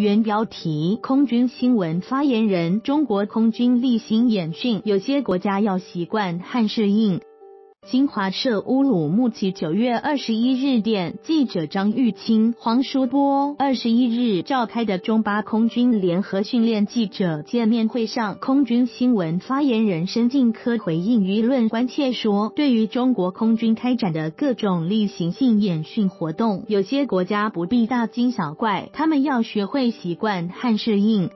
原标题：空军新闻发言人，中国空军例行演训，有些国家要习惯和适应。新华社乌鲁木齐九月二十一日电，记者张玉清、黄书波二十一日召开的中巴空军联合训练记者见面会上，空军新闻发言人申进科回应舆论关切说，对于中国空军开展的各种例行性演训活动，有些国家不必大惊小怪，他们要学会习惯和适应。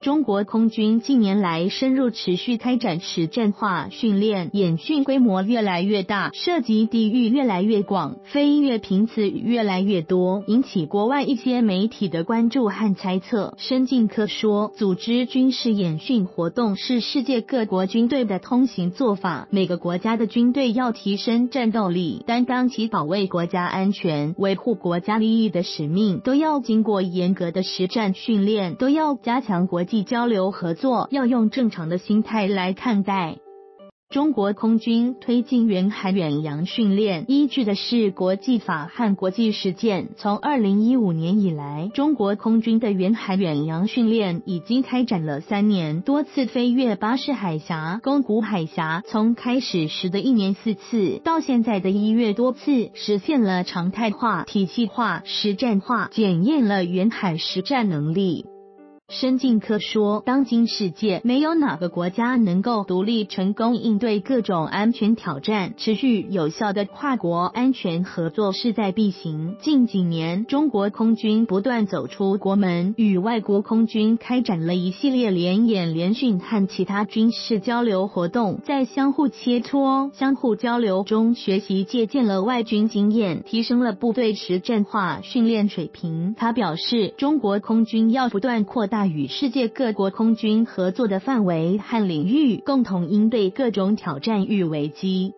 中国空军近年来深入持续开展实战化训练，演训规模越来越大，涉及地域越来越广，飞跃频次越来越多，引起国外一些媒体的关注和猜测。申进科说，组织军事演训活动是世界各国军队的通行做法，每个国家的军队要提升战斗力，担当起保卫国家安全、维护国家利益的使命，都要经过严格的实战训练，都要加强国。际交流合作要用正常的心态来看待。中国空军推进远海远洋训练，依据的是国际法和国际实践。从二零一五年以来，中国空军的远海远洋训练已经开展了三年，多次飞越巴士海峡、宫古海峡。从开始时的一年四次，到现在的一月多次，实现了常态化、体系化、实战化，检验了远海实战能力。申进科说，当今世界没有哪个国家能够独立成功应对各种安全挑战，持续有效的跨国安全合作势在必行。近几年，中国空军不断走出国门，与外国空军开展了一系列联演、联训和其他军事交流活动，在相互切磋、相互交流中学习借鉴了外军经验，提升了部队实战化训练水平。他表示，中国空军要不断扩大与世界各国空军合作的范围和领域，共同应对各种挑战与危机。